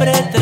siempre te